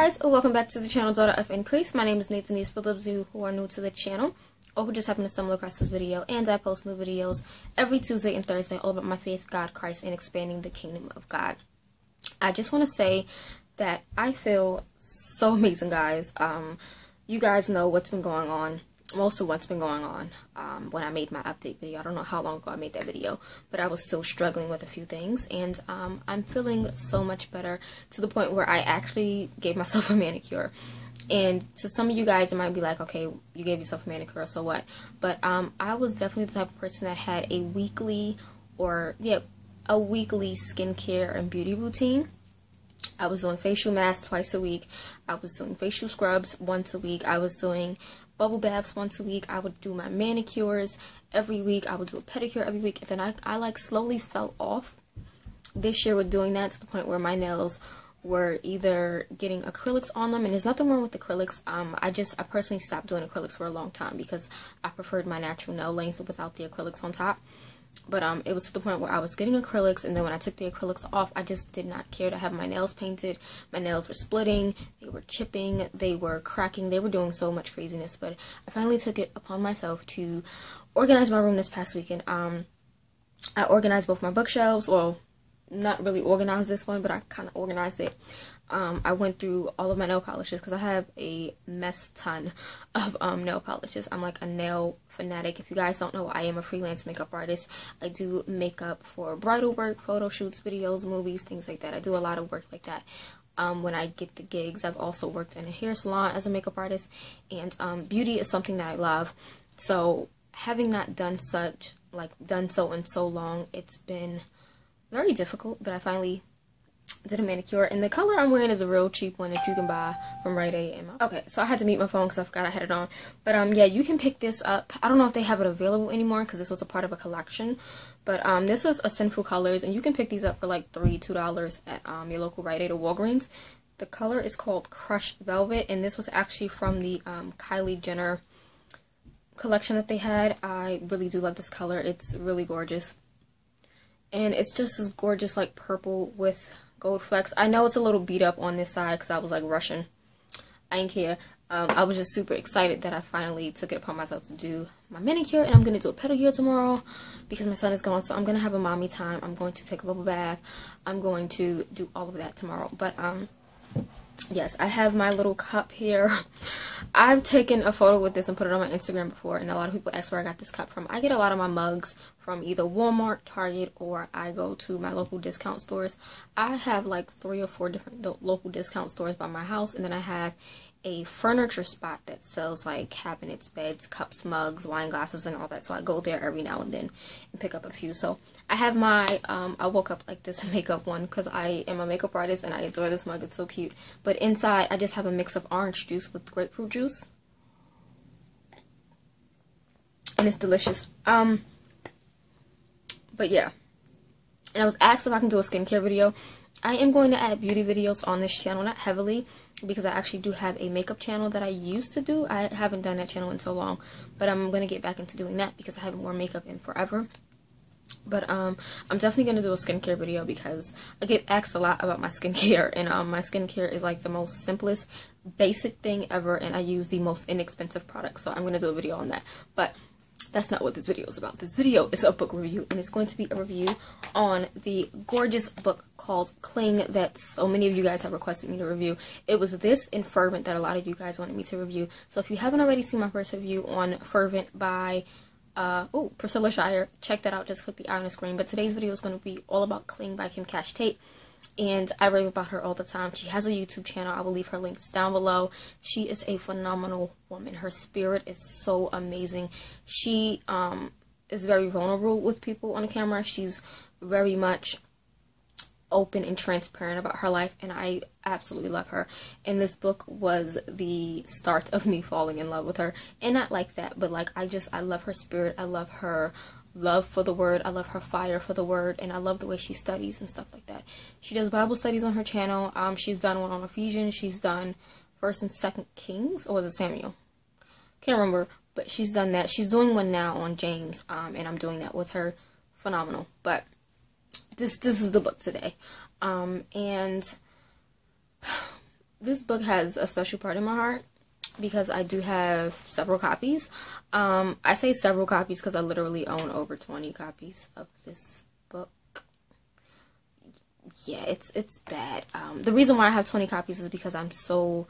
guys, welcome back to the channel Daughter of Increase. My name is Nathan For those of you who are new to the channel or who just happen to stumble across this video, and I post new videos every Tuesday and Thursday all about my faith, God, Christ, and expanding the kingdom of God. I just want to say that I feel so amazing, guys. Um, you guys know what's been going on most of what's been going on um, when I made my update video. I don't know how long ago I made that video, but I was still struggling with a few things, and um, I'm feeling so much better to the point where I actually gave myself a manicure. And to some of you guys, it might be like, okay, you gave yourself a manicure, so what? But um, I was definitely the type of person that had a weekly or, yeah, a weekly skincare and beauty routine. I was doing facial masks twice a week. I was doing facial scrubs once a week. I was doing bubble baths once a week. I would do my manicures every week. I would do a pedicure every week. And then I, I like slowly fell off this year with doing that to the point where my nails were either getting acrylics on them and there's nothing wrong with acrylics um i just i personally stopped doing acrylics for a long time because i preferred my natural nail length without the acrylics on top but um, it was to the point where I was getting acrylics, and then when I took the acrylics off, I just did not care to have my nails painted. My nails were splitting, they were chipping, they were cracking, they were doing so much craziness. But I finally took it upon myself to organize my room this past weekend. Um, I organized both my bookshelves. Well, not really organized this one, but I kind of organized it um, I went through all of my nail polishes because I have a mess ton of um, nail polishes. I'm like a nail fanatic. If you guys don't know, I am a freelance makeup artist. I do makeup for bridal work, photo shoots, videos, movies, things like that. I do a lot of work like that. Um, when I get the gigs, I've also worked in a hair salon as a makeup artist, and um, beauty is something that I love. So having not done such, like done so in so long, it's been very difficult. But I finally did a manicure and the color I'm wearing is a real cheap one that you can buy from Rite Aid. Okay, so I had to meet my phone because I forgot I had it on. But um, yeah, you can pick this up. I don't know if they have it available anymore because this was a part of a collection. But um, this is a Sinful Colors and you can pick these up for like three, two dollars at um your local Rite Aid or Walgreens. The color is called Crushed Velvet and this was actually from the um Kylie Jenner collection that they had. I really do love this color. It's really gorgeous. And it's just this gorgeous like purple with gold flecks. I know it's a little beat up on this side because I was like rushing. I ain't care. Um, I was just super excited that I finally took it upon myself to do my manicure and I'm going to do a pedicure tomorrow because my son is gone so I'm going to have a mommy time. I'm going to take a bubble bath. I'm going to do all of that tomorrow. But um, yes, I have my little cup here. I've taken a photo with this and put it on my Instagram before, and a lot of people ask where I got this cup from. I get a lot of my mugs from either Walmart, Target, or I go to my local discount stores. I have like three or four different local discount stores by my house, and then I have a furniture spot that sells like cabinets, beds, cups, mugs, wine glasses, and all that. So I go there every now and then and pick up a few. So I have my, um, I woke up like this makeup one because I am a makeup artist and I adore this mug. It's so cute. But inside, I just have a mix of orange juice with grapefruit juice. And it's delicious. Um, but yeah. And I was asked if I can do a skincare video. I am going to add beauty videos on this channel, not heavily, because I actually do have a makeup channel that I used to do. I haven't done that channel in so long, but I'm going to get back into doing that because I haven't worn makeup in forever. But um, I'm definitely going to do a skincare video because I get asked a lot about my skincare, and um, my skincare is like the most simplest, basic thing ever, and I use the most inexpensive products, so I'm going to do a video on that. But that's not what this video is about. This video is a book review, and it's going to be a review on the gorgeous book called Cling that so many of you guys have requested me to review. It was this and Fervent that a lot of you guys wanted me to review. So if you haven't already seen my first review on Fervent by uh, oh, Priscilla Shirer, check that out. Just click the eye on the screen. But today's video is going to be all about Cling by Kim Cash Tate and I rave about her all the time. She has a YouTube channel. I will leave her links down below. She is a phenomenal woman. Her spirit is so amazing. She um, is very vulnerable with people on camera. She's very much open and transparent about her life and I absolutely love her. And this book was the start of me falling in love with her. And not like that, but like I just I love her spirit. I love her love for the word. I love her fire for the word, and I love the way she studies and stuff like that. She does Bible studies on her channel. Um, she's done one on Ephesians. She's done First and Second Kings, or was it Samuel? Can't remember, but she's done that. She's doing one now on James, um, and I'm doing that with her. Phenomenal. But this this is the book today, um, and this book has a special part in my heart because I do have several copies. Um, I say several copies because I literally own over 20 copies of this book. Yeah, it's it's bad. Um, the reason why I have 20 copies is because I'm so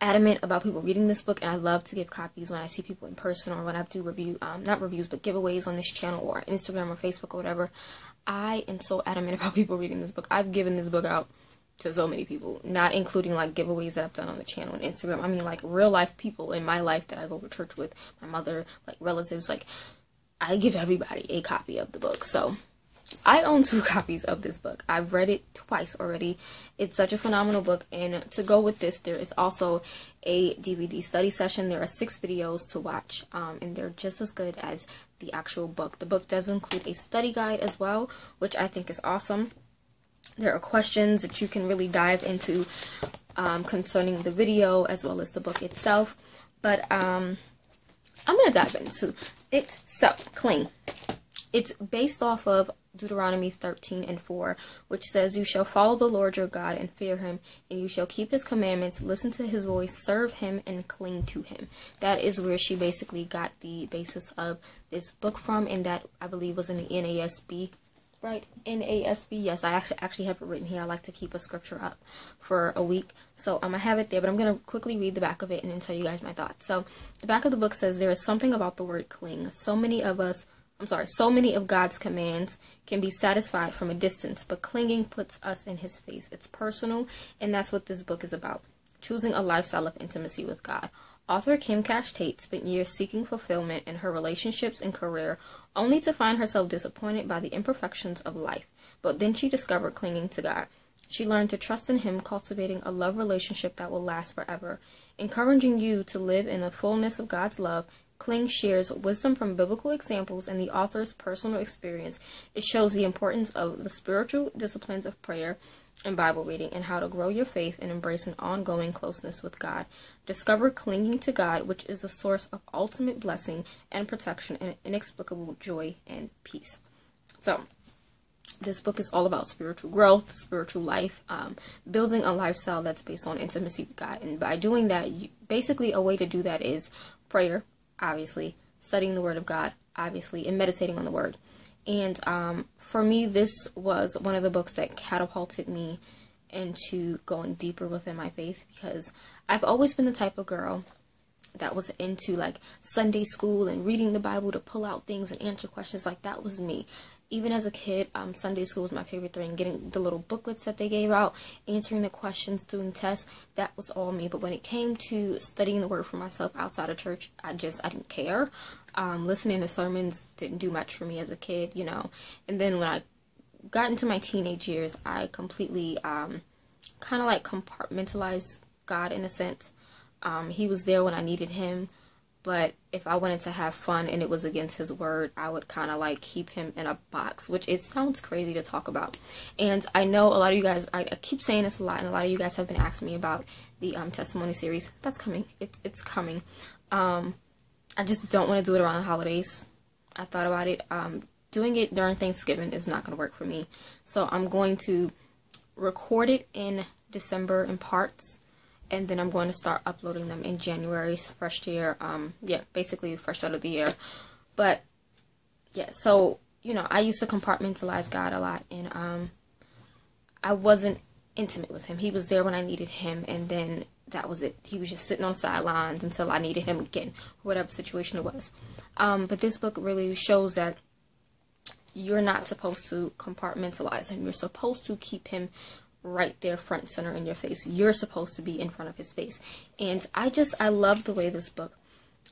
adamant about people reading this book and I love to give copies when I see people in person or when I do review um, not reviews but giveaways on this channel or Instagram or Facebook or whatever. I am so adamant about people reading this book. I've given this book out to so many people, not including like giveaways that I've done on the channel and Instagram. I mean like real life people in my life that I go to church with, my mother, like relatives, like I give everybody a copy of the book. So I own two copies of this book. I've read it twice already. It's such a phenomenal book. And to go with this, there is also a DVD study session. There are six videos to watch, um, and they're just as good as the actual book. The book does include a study guide as well, which I think is awesome there are questions that you can really dive into um, concerning the video as well as the book itself. But um, I'm going to dive into it. So, cling. It's based off of Deuteronomy 13 and 4, which says, You shall follow the Lord your God and fear him, and you shall keep his commandments, listen to his voice, serve him, and cling to him. That is where she basically got the basis of this book from, and that I believe was in the NASB right. NASB yes I actually actually have it written here. I like to keep a scripture up for a week. So I'm gonna have it there but I'm gonna quickly read the back of it and then tell you guys my thoughts. So the back of the book says there is something about the word cling. So many of us I'm sorry so many of God's commands can be satisfied from a distance but clinging puts us in his face. It's personal and that's what this book is about. Choosing a lifestyle of intimacy with God Author Kim Cash Tate spent years seeking fulfillment in her relationships and career, only to find herself disappointed by the imperfections of life. But then she discovered clinging to God. She learned to trust in Him, cultivating a love relationship that will last forever. Encouraging you to live in the fullness of God's love, Cling shares wisdom from biblical examples and the author's personal experience. It shows the importance of the spiritual disciplines of prayer, and Bible reading and how to grow your faith and embrace an ongoing closeness with God. Discover clinging to God, which is a source of ultimate blessing and protection and inexplicable joy and peace. So, this book is all about spiritual growth, spiritual life, um, building a lifestyle that's based on intimacy with God. And by doing that, you, basically, a way to do that is prayer, obviously, studying the Word of God, obviously, and meditating on the Word. And um, for me, this was one of the books that catapulted me into going deeper within my faith because I've always been the type of girl that was into like Sunday school and reading the Bible to pull out things and answer questions. Like that was me even as a kid, um, Sunday school was my favorite thing. Getting the little booklets that they gave out, answering the questions, doing tests, that was all me. But when it came to studying the word for myself outside of church, I just, I didn't care. Um, listening to sermons didn't do much for me as a kid, you know. And then when I got into my teenage years, I completely um, kind of like compartmentalized God in a sense. Um, he was there when I needed him but if I wanted to have fun and it was against his word, I would kind of like keep him in a box, which it sounds crazy to talk about. And I know a lot of you guys, I, I keep saying this a lot, and a lot of you guys have been asking me about the um, testimony series. That's coming. It's it's coming. Um, I just don't want to do it around the holidays. I thought about it. Um, doing it during Thanksgiving is not going to work for me. So I'm going to record it in December in parts and then I'm going to start uploading them in January's first year. Um, yeah, basically first out of the year. But yeah, so you know, I used to compartmentalize God a lot, and um, I wasn't intimate with Him. He was there when I needed Him, and then that was it. He was just sitting on sidelines until I needed Him again, whatever situation it was. Um, but this book really shows that you're not supposed to compartmentalize Him. You're supposed to keep Him right there front center in your face. You're supposed to be in front of his face. And I just I love the way this book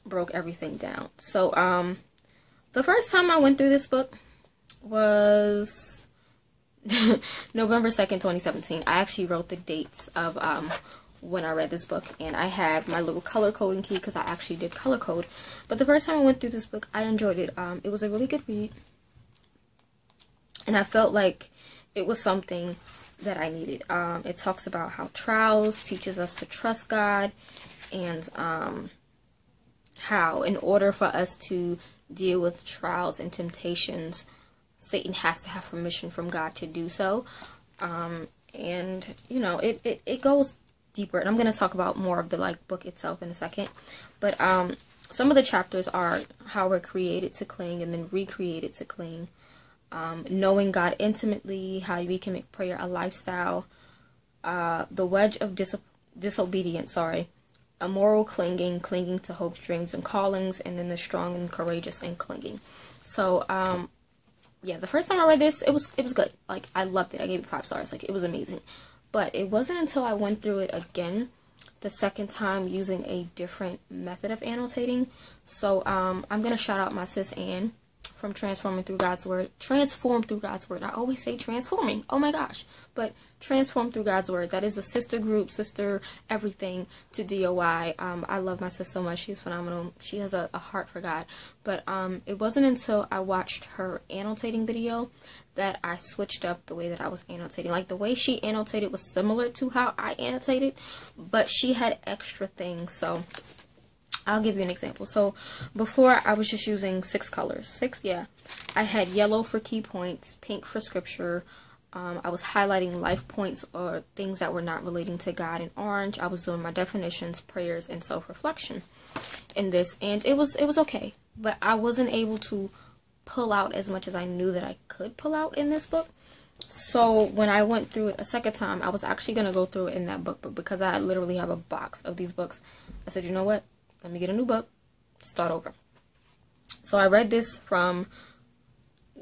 broke everything down. So um the first time I went through this book was November 2nd, 2017. I actually wrote the dates of um when I read this book and I have my little color coding key because I actually did color code. But the first time I went through this book, I enjoyed it. Um it was a really good read. And I felt like it was something that I needed. Um, it talks about how trials teaches us to trust God and um, how in order for us to deal with trials and temptations, Satan has to have permission from God to do so. Um, and, you know, it, it, it goes deeper, and I'm going to talk about more of the like book itself in a second. But um, some of the chapters are how we're created to cling and then recreated to cling. Um, knowing God intimately, how we can make prayer a lifestyle, uh, the wedge of dis- disobedience, sorry, a moral clinging, clinging to hopes, dreams, and callings, and then the strong and courageous and clinging. So, um, yeah, the first time I read this, it was it was good. Like I loved it. I gave it five stars. Like it was amazing. But it wasn't until I went through it again, the second time using a different method of annotating. So um, I'm gonna shout out my sis Anne from Transforming Through God's Word. Transform through God's Word. I always say transforming. Oh my gosh. But Transform Through God's Word. That is a sister group, sister everything to DOI. Um, I love my sis so much. She's phenomenal. She has a, a heart for God. But um, it wasn't until I watched her annotating video that I switched up the way that I was annotating. Like the way she annotated was similar to how I annotated, but she had extra things. So I'll give you an example. So before I was just using six colors. Six, yeah. I had yellow for key points, pink for scripture. Um, I was highlighting life points or things that were not relating to God in orange. I was doing my definitions, prayers, and self-reflection in this, and it was it was okay. But I wasn't able to pull out as much as I knew that I could pull out in this book. So when I went through it a second time, I was actually gonna go through it in that book, but because I literally have a box of these books, I said, you know what? Let me get a new book, start over. So I read this from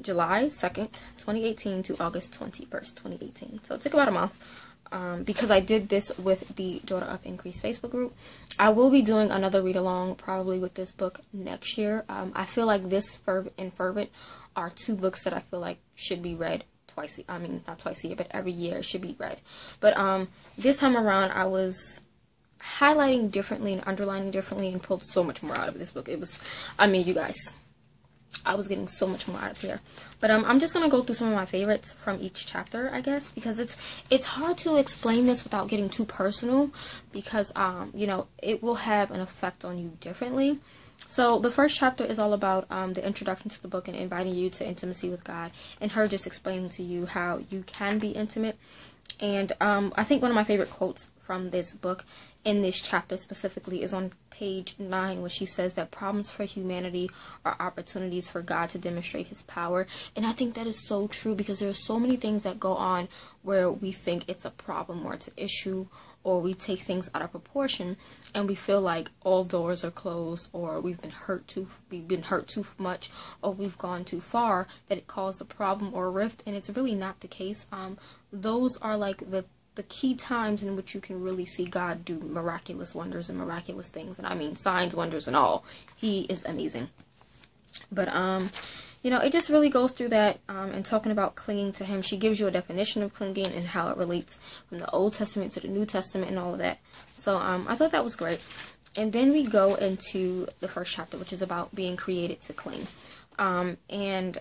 July 2nd, 2018 to August 21st, 2018. So it took about a month. Um, because I did this with the Daughter of Increase Facebook group. I will be doing another read along probably with this book next year. Um, I feel like this Fervent and Fervent are two books that I feel like should be read twice. I mean, not twice a year, but every year should be read. But um, this time around, I was highlighting differently and underlining differently and pulled so much more out of this book. It was, I mean, you guys, I was getting so much more out of here. But um, I'm just gonna go through some of my favorites from each chapter, I guess, because it's it's hard to explain this without getting too personal, because um, you know, it will have an effect on you differently. So the first chapter is all about um, the introduction to the book and inviting you to intimacy with God, and her just explaining to you how you can be intimate. And um, I think one of my favorite quotes from this book in this chapter specifically is on page 9 where she says that problems for humanity are opportunities for God to demonstrate his power. And I think that is so true because there are so many things that go on where we think it's a problem or it's an issue or we take things out of proportion and we feel like all doors are closed or we've been hurt too we've been hurt too much or we've gone too far that it caused a problem or a rift and it's really not the case. Um those are like the the key times in which you can really see God do miraculous wonders and miraculous things. And I mean signs, wonders, and all. He is amazing. But, um, you know, it just really goes through that um, and talking about clinging to Him. She gives you a definition of clinging and how it relates from the Old Testament to the New Testament and all of that. So um, I thought that was great. And then we go into the first chapter, which is about being created to cling. Um, and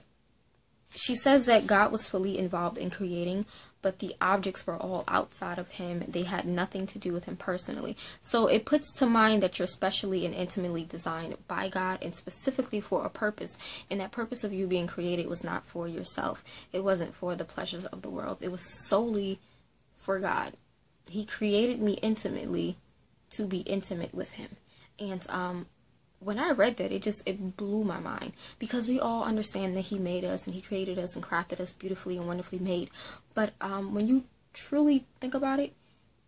she says that God was fully involved in creating, but the objects were all outside of him. They had nothing to do with him personally. So it puts to mind that you're specially and intimately designed by God and specifically for a purpose. And that purpose of you being created was not for yourself. It wasn't for the pleasures of the world. It was solely for God. He created me intimately to be intimate with him. And um when I read that, it just it blew my mind because we all understand that He made us and He created us and crafted us beautifully and wonderfully made. But um, when you truly think about it,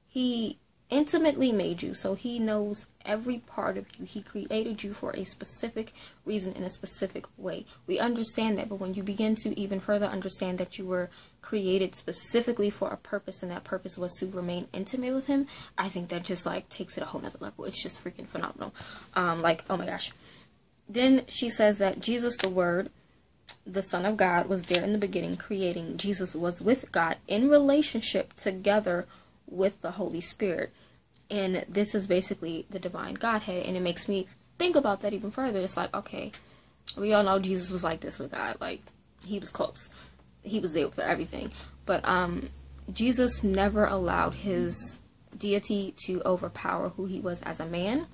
He intimately made you, so He knows every part of you. He created you for a specific reason in a specific way. We understand that, but when you begin to even further understand that you were created specifically for a purpose and that purpose was to remain intimate with him, I think that just like takes it a whole nother level. It's just freaking phenomenal. Um, like, oh my gosh. Then she says that Jesus the Word, the Son of God, was there in the beginning creating. Jesus was with God in relationship together with the Holy Spirit. And this is basically the divine Godhead. And it makes me think about that even further. It's like, okay, we all know Jesus was like this with God. Like, he was close he was there for everything. But um, Jesus never allowed his deity to overpower who he was as a man,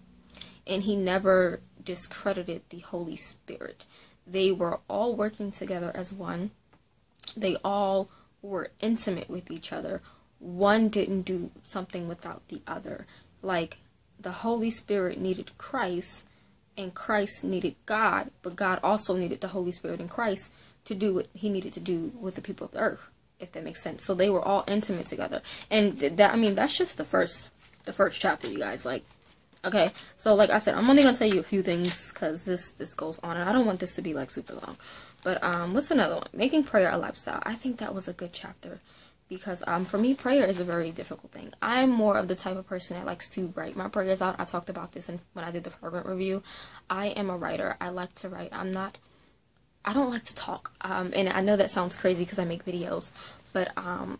and he never discredited the Holy Spirit. They were all working together as one. They all were intimate with each other one didn't do something without the other. Like the Holy Spirit needed Christ and Christ needed God, but God also needed the Holy Spirit and Christ to do what he needed to do with the people of the earth, if that makes sense. So they were all intimate together. And that I mean that's just the first the first chapter, you guys. Like okay, so like I said, I'm only gonna tell you a few things because this this goes on and I don't want this to be like super long. But um what's another one? Making prayer a lifestyle. I think that was a good chapter because um, for me prayer is a very difficult thing. I'm more of the type of person that likes to write my prayers out. I talked about this when i did the fervent review. I am a writer. I like to write. I'm not i don't like to talk. Um, and i know that sounds crazy because i make videos but um,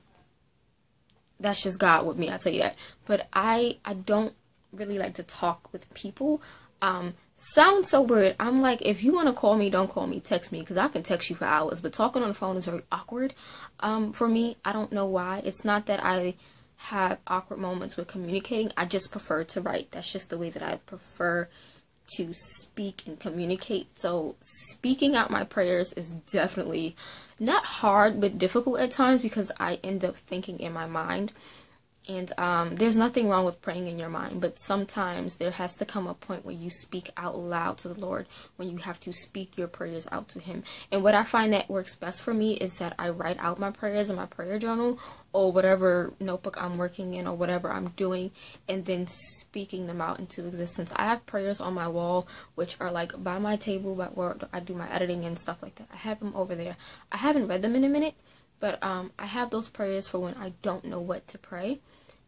that's just god with me i tell you that. But i i don't really like to talk with people. Um, sounds so weird. I'm like, if you want to call me, don't call me. Text me because I can text you for hours. But talking on the phone is very awkward um, for me. I don't know why. It's not that I have awkward moments with communicating. I just prefer to write. That's just the way that I prefer to speak and communicate. So speaking out my prayers is definitely not hard, but difficult at times because I end up thinking in my mind and um, there's nothing wrong with praying in your mind, but sometimes there has to come a point where you speak out loud to the Lord, when you have to speak your prayers out to Him. And what I find that works best for me is that I write out my prayers in my prayer journal or whatever notebook I'm working in or whatever I'm doing, and then speaking them out into existence. I have prayers on my wall, which are like by my table, but where I do my editing and stuff like that. I have them over there. I haven't read them in a minute but um, I have those prayers for when I don't know what to pray,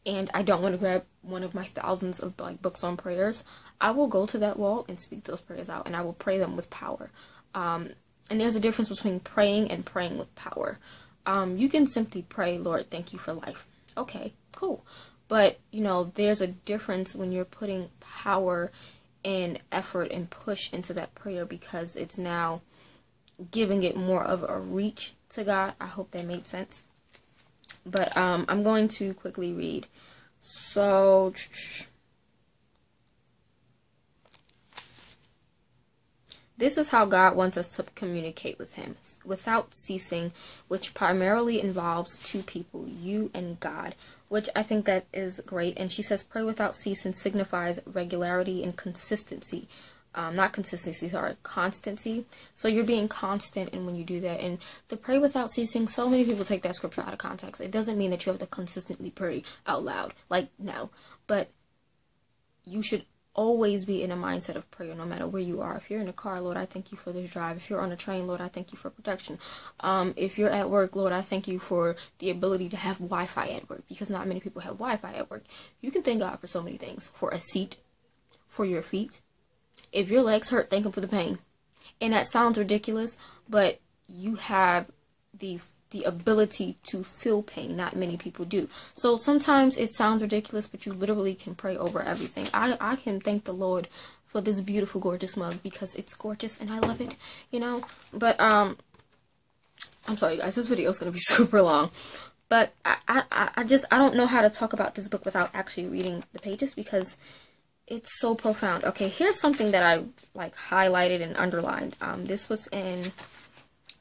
and I don't want to grab one of my thousands of like books on prayers. I will go to that wall and speak those prayers out, and I will pray them with power. Um, and there's a difference between praying and praying with power. Um, you can simply pray, Lord, thank you for life. Okay, cool. But, you know, there's a difference when you're putting power and effort and push into that prayer because it's now giving it more of a reach to God. I hope that made sense. But um, I'm going to quickly read. So, this is how God wants us to communicate with Him without ceasing, which primarily involves two people, you and God, which I think that is great. And she says, pray without ceasing signifies regularity and consistency um, not consistency, sorry, constancy. So you're being constant in when you do that. And to pray without ceasing, so many people take that scripture out of context. It doesn't mean that you have to consistently pray out loud. Like, no. But you should always be in a mindset of prayer no matter where you are. If you're in a car, Lord, I thank you for this drive. If you're on a train, Lord, I thank you for protection. Um, if you're at work, Lord, I thank you for the ability to have Wi Fi at work because not many people have Wi Fi at work. You can thank God for so many things for a seat, for your feet, if your legs hurt, thank him for the pain. And that sounds ridiculous, but you have the the ability to feel pain. Not many people do. So sometimes it sounds ridiculous, but you literally can pray over everything. I I can thank the Lord for this beautiful, gorgeous mug because it's gorgeous and I love it. You know, but um, I'm sorry guys, this video is gonna be super long. But I, I, I just I don't know how to talk about this book without actually reading the pages because it's so profound. Okay, here's something that I like highlighted and underlined. Um, this was in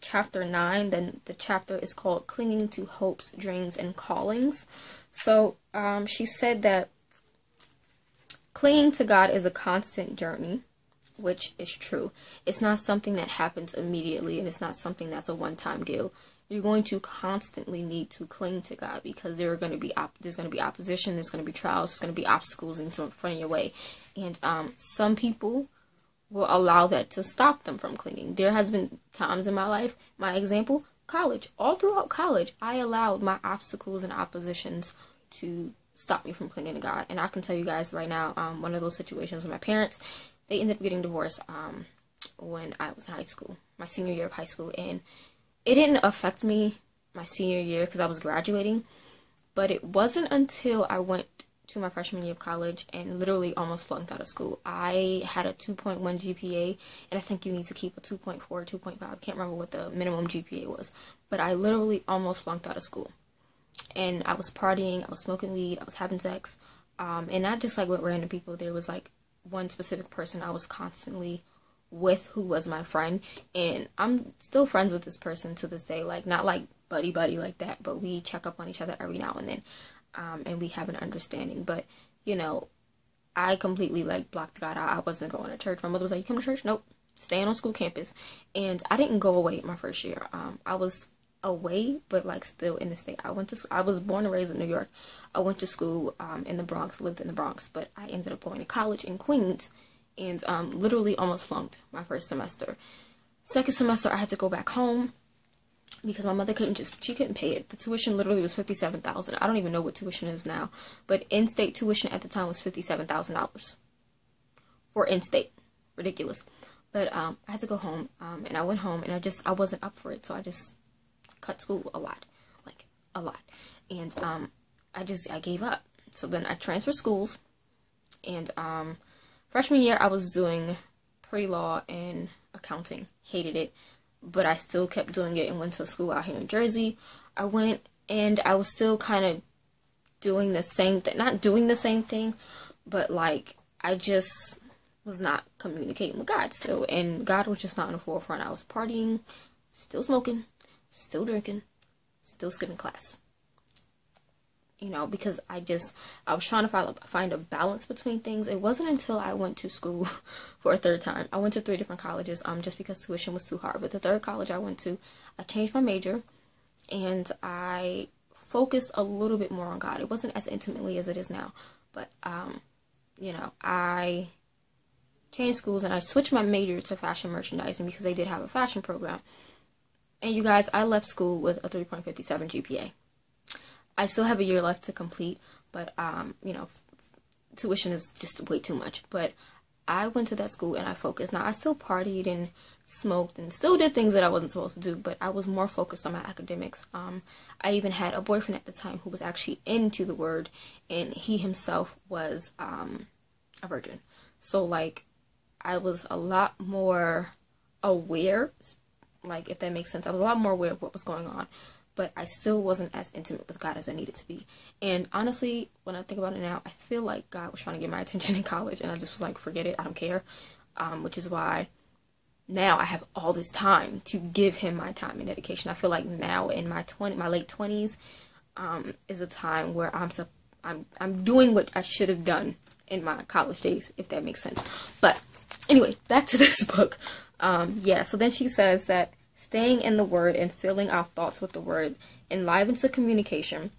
chapter nine. Then the chapter is called "Clinging to Hopes, Dreams, and Callings." So um, she said that clinging to God is a constant journey, which is true. It's not something that happens immediately, and it's not something that's a one-time deal you're going to constantly need to cling to God because there are going to be op- there's going to be opposition, there's going to be trials, there's going to be obstacles in front of your way, and um, some people will allow that to stop them from clinging. There has been times in my life, my example, college, all throughout college, I allowed my obstacles and oppositions to stop me from clinging to God. And I can tell you guys right now, um, one of those situations with my parents, they ended up getting divorced um, when I was in high school, my senior year of high school, and it didn't affect me my senior year because I was graduating, but it wasn't until I went to my freshman year of college and literally almost flunked out of school. I had a 2.1 GPA, and I think you need to keep a 2.4, 2.5. I can't remember what the minimum GPA was, but I literally almost flunked out of school. And I was partying, I was smoking weed, I was having sex, um, and not just like with random people. There was like one specific person I was constantly with who was my friend and I'm still friends with this person to this day like not like buddy buddy like that, but we check up on each other every now and then, um, and we have an understanding. But you know, I completely like blocked God out. I wasn't going to church. My mother was like, "You come to church? Nope, staying on school campus." And I didn't go away my first year. Um, I was away, but like still in the state. I went to. school. I was born and raised in New York. I went to school um, in the Bronx, lived in the Bronx, but I ended up going to college in Queens, and um, literally almost flunked my first semester. Second semester, I had to go back home because my mother couldn't just she couldn't pay it. The tuition literally was fifty seven thousand. I don't even know what tuition is now, but in state tuition at the time was fifty seven thousand dollars for in state. Ridiculous. But um, I had to go home, um, and I went home, and I just I wasn't up for it, so I just cut school a lot, like a lot, and um, I just I gave up. So then I transferred schools, and um, freshman year I was doing pre-law and accounting. Hated it, but I still kept doing it and went to school out here in Jersey. I went and I was still kind of doing the same thing, not doing the same thing, but like I just was not communicating with God still, and God was just not in the forefront. I was partying, still smoking, still drinking, still skipping class. You know, because I just I was trying to find find a balance between things. It wasn't until I went to school for a third time. I went to three different colleges, um, just because tuition was too hard. But the third college I went to, I changed my major, and I focused a little bit more on God. It wasn't as intimately as it is now, but um, you know, I changed schools and I switched my major to fashion merchandising because they did have a fashion program. And you guys, I left school with a 3.57 GPA. I still have a year left to complete, but um, you know, tuition is just way too much. But I went to that school and I focused. Now I still partied and smoked and still did things that I wasn't supposed to do, but I was more focused on my academics. Um, I even had a boyfriend at the time who was actually into the word, and he himself was um, a virgin. So like, I was a lot more aware like if that makes sense. I was a lot more aware of what was going on, but I still wasn't as intimate with God as I needed to be. And honestly, when I think about it now, I feel like God was trying to get my attention in college, and I just was like, forget it, I don't care. Um, which is why now I have all this time to give Him my time and dedication. I feel like now in my twenty, my late twenties, um, is a time where I'm I'm I'm doing what I should have done in my college days, if that makes sense. But anyway, back to this book. Um, yeah, so then she says that staying in the Word and filling our thoughts with the Word enlivens the communication.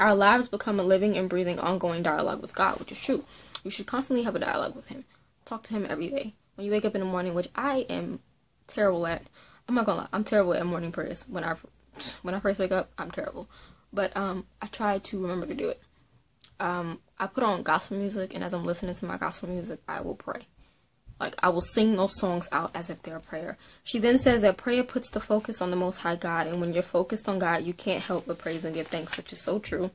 Our lives become a living and breathing ongoing dialogue with God, which is true. You should constantly have a dialogue with Him. Talk to Him every day. When you wake up in the morning, which I am terrible at. I'm not gonna lie, I'm terrible at morning prayers. When I when I first wake up, I'm terrible. But um, I try to remember to do it. Um, I put on gospel music, and as I'm listening to my gospel music, I will pray. Like I will sing those songs out as if they're a prayer. She then says that prayer puts the focus on the Most High God, and when you're focused on God, you can't help but praise and give thanks, which is so true.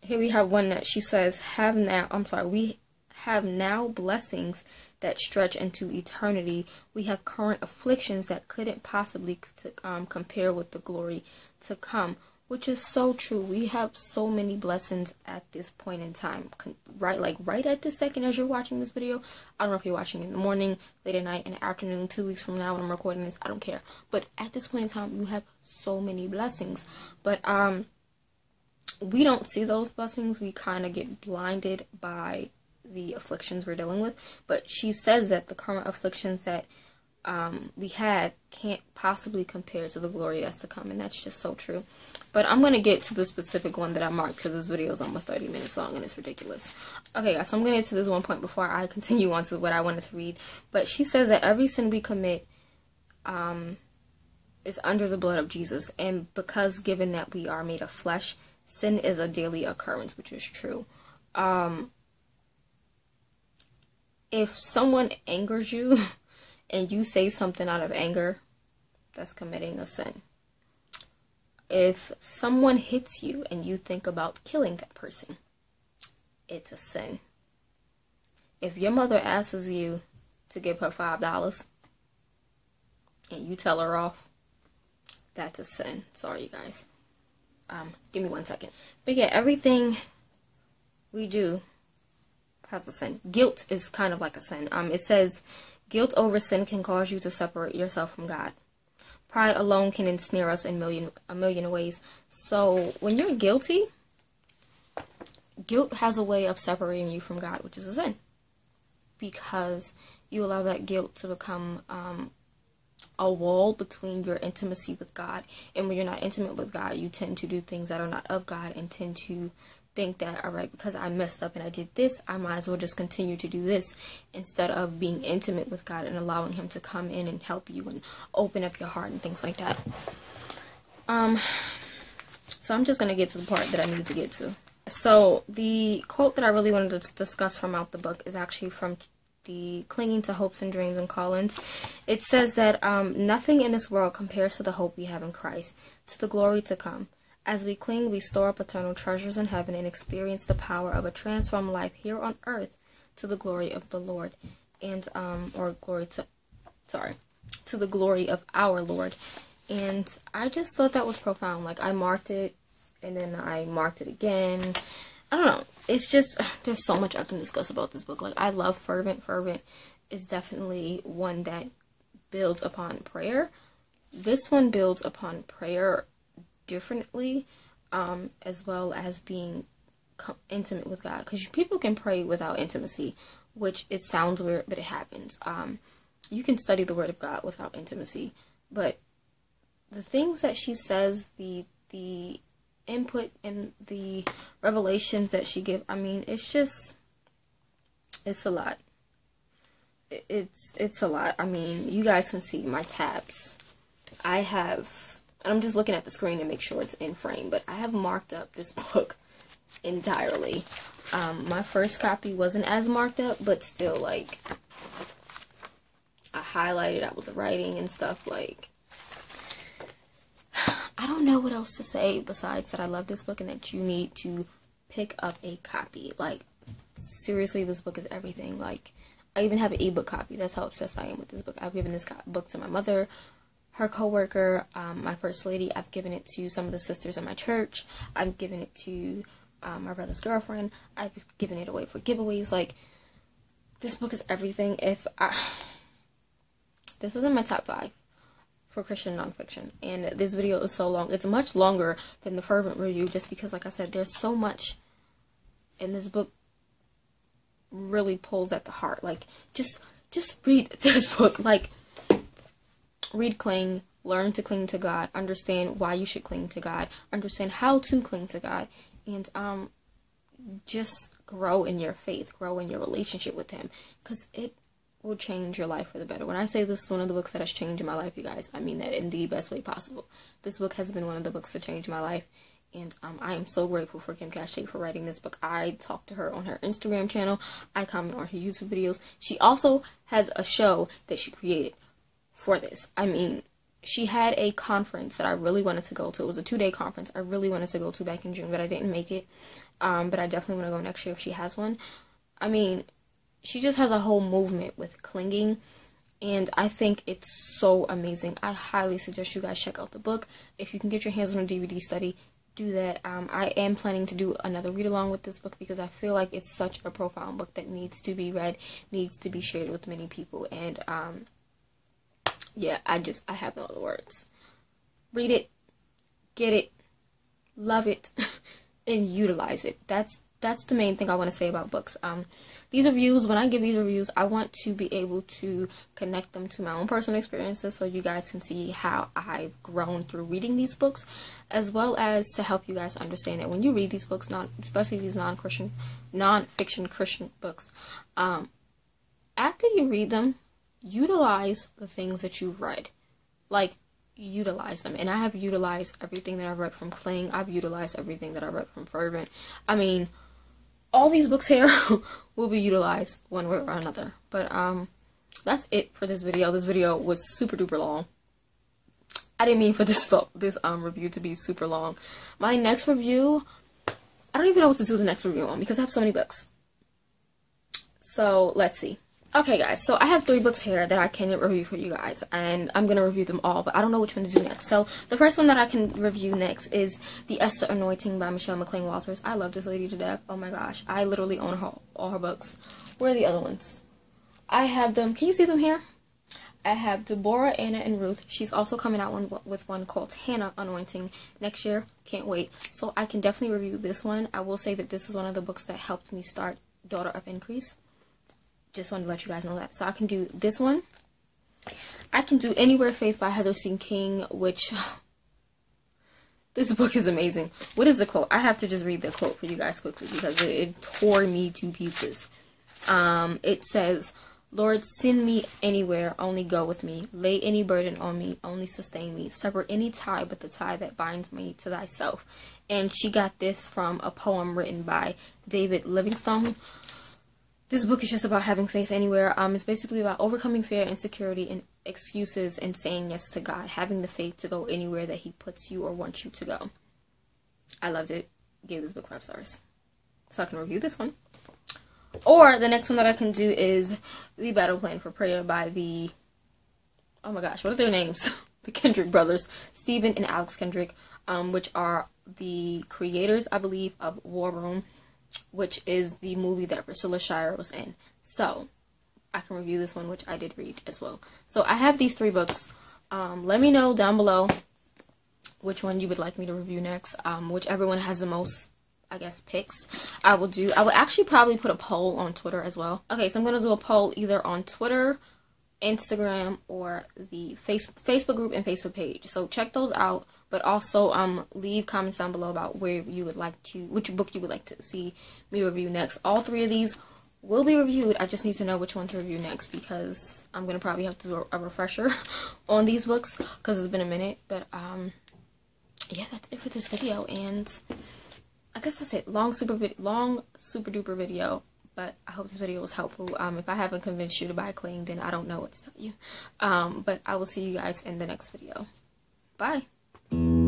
Here we have one that she says, "Have now." I'm sorry, we have now blessings that stretch into eternity. We have current afflictions that couldn't possibly um, compare with the glory to come which is so true. We have so many blessings at this point in time, right? Like right at this second as you're watching this video. I don't know if you're watching in the morning, late at night, in the afternoon, two weeks from now when I'm recording this. I don't care. But at this point in time, you have so many blessings. But um, we don't see those blessings. We kind of get blinded by the afflictions we're dealing with. But she says that the current afflictions that um, we have can't possibly compare to the glory that's to come, and that's just so true. But I'm gonna get to the specific one that I marked because this video is almost 30 minutes long and it's ridiculous. Okay, guys, so I'm gonna get to this one point before I continue on to what I wanted to read. But she says that every sin we commit um, is under the blood of Jesus, and because given that we are made of flesh, sin is a daily occurrence, which is true. Um, if someone angers you, and you say something out of anger, that's committing a sin. If someone hits you and you think about killing that person, it's a sin. If your mother asks you to give her $5 and you tell her off, that's a sin. Sorry, you guys. Um, give me one second. But yeah, everything we do has a sin. Guilt is kind of like a sin. Um, it says Guilt over sin can cause you to separate yourself from God. Pride alone can ensnare us in million a million ways. So when you're guilty, guilt has a way of separating you from God, which is a sin. Because you allow that guilt to become um, a wall between your intimacy with God. And when you're not intimate with God, you tend to do things that are not of God and tend to think that, all right, because I messed up and I did this, I might as well just continue to do this instead of being intimate with God and allowing Him to come in and help you and open up your heart and things like that. Um, so I'm just going to get to the part that I need to get to. So the quote that I really wanted to discuss from out the book is actually from the Clinging to Hopes and Dreams and Callings. It says that um, nothing in this world compares to the hope we have in Christ, to the glory to come. As we cling, we store up eternal treasures in heaven and experience the power of a transformed life here on earth to the glory of the Lord and um or glory to sorry to the glory of our Lord. And I just thought that was profound. Like I marked it and then I marked it again. I don't know. It's just there's so much I can discuss about this book. Like I love Fervent. Fervent is definitely one that builds upon prayer. This one builds upon prayer differently, um, as well as being intimate with God. Because people can pray without intimacy, which it sounds weird, but it happens. Um, you can study the Word of God without intimacy, but the things that she says, the the input and the revelations that she give, I mean, it's just it's a lot. It's it's a lot. I mean, you guys can see my tabs. I have I'm just looking at the screen to make sure it's in frame, but I have marked up this book entirely. Um, my first copy wasn't as marked up, but still, like, I highlighted, I was writing and stuff, like, I don't know what else to say besides that I love this book and that you need to pick up a copy. Like, seriously, this book is everything. Like, I even have an ebook copy. That's how obsessed I am with this book. I've given this book to my mother, her coworker, um, my first lady. I've given it to some of the sisters in my church. I've given it to um, my brother's girlfriend. I've given it away for giveaways. Like this book is everything. If I, this isn't my top five for Christian nonfiction, and this video is so long. It's much longer than the fervent review, just because, like I said, there's so much in this book. Really pulls at the heart. Like just just read this book. Like read cling, learn to cling to God, understand why you should cling to God, understand how to cling to God, and um, just grow in your faith, grow in your relationship with Him, because it will change your life for the better. When I say this is one of the books that has changed my life, you guys, I mean that in the best way possible. This book has been one of the books that changed my life, and um, I am so grateful for Kim Cash for writing this book. I talked to her on her Instagram channel. I comment on her YouTube videos. She also has a show that she created for this. I mean, she had a conference that I really wanted to go to. It was a two day conference I really wanted to go to back in June, but I didn't make it. Um, but I definitely want to go next year if she has one. I mean, she just has a whole movement with clinging, and I think it's so amazing. I highly suggest you guys check out the book. If you can get your hands on a DVD study, do that. Um, I am planning to do another read along with this book because I feel like it's such a profound book that needs to be read, needs to be shared with many people, and um, yeah, I just I have no other words. Read it, get it, love it, and utilize it. That's that's the main thing I want to say about books. Um, these reviews, when I give these reviews, I want to be able to connect them to my own personal experiences so you guys can see how I've grown through reading these books, as well as to help you guys understand that when you read these books, not especially these non-Christian, non-fiction Christian books, um, after you read them, utilize the things that you've read. Like, utilize them. And I have utilized everything that I've read from Cling. I've utilized everything that I read from Fervent. I mean, all these books here will be utilized one way or another. But, um, that's it for this video. This video was super duper long. I didn't mean for this this um review to be super long. My next review, I don't even know what to do the next review on because I have so many books. So let's see. Okay guys, so I have three books here that I can review for you guys, and I'm going to review them all, but I don't know which one to do next. So, the first one that I can review next is The Esther Anointing by Michelle McClain Walters. I love this lady to death. Oh my gosh, I literally own her, all her books. Where are the other ones? I have them, can you see them here? I have Deborah, Anna, and Ruth. She's also coming out one, with one called Hannah Anointing next year. Can't wait. So I can definitely review this one. I will say that this is one of the books that helped me start Daughter of Increase. Just wanted to let you guys know that. So I can do this one. I can do Anywhere Faith by Heather C. King, which this book is amazing. What is the quote? I have to just read the quote for you guys quickly because it, it tore me to pieces. Um, it says, Lord, send me anywhere, only go with me. Lay any burden on me, only sustain me. Sever any tie but the tie that binds me to thyself. And she got this from a poem written by David Livingstone. This book is just about having faith anywhere. Um, it's basically about overcoming fear, insecurity, and excuses and saying yes to God. Having the faith to go anywhere that He puts you or wants you to go. I loved it. Gave this book five stars. So I can review this one. Or the next one that I can do is The Battle Plan for Prayer by the oh my gosh, what are their names? the Kendrick brothers, Stephen and Alex Kendrick, um, which are the creators, I believe, of War Room, which is the movie that Priscilla Shirer was in. So I can review this one, which I did read as well. So I have these three books. Um, let me know down below which one you would like me to review next. Um, whichever one has the most I guess, picks I will do. I will actually probably put a poll on Twitter as well. Okay, so I'm going to do a poll either on Twitter, Instagram, or the face Facebook group and Facebook page. So check those out. But also um, leave comments down below about where you would like to, which book you would like to see me review next. All three of these will be reviewed. I just need to know which one to review next because I'm to probably have to do a, a refresher on these books because it's been a minute. But um, yeah, that's it for this video. And I guess that's it. Long super long super duper video. But I hope this video was helpful. Um, if I haven't convinced you to buy Cling, then I don't know what to tell you. Um, but I will see you guys in the next video. Bye. Mm-hmm.